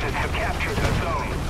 forces have captured the zone.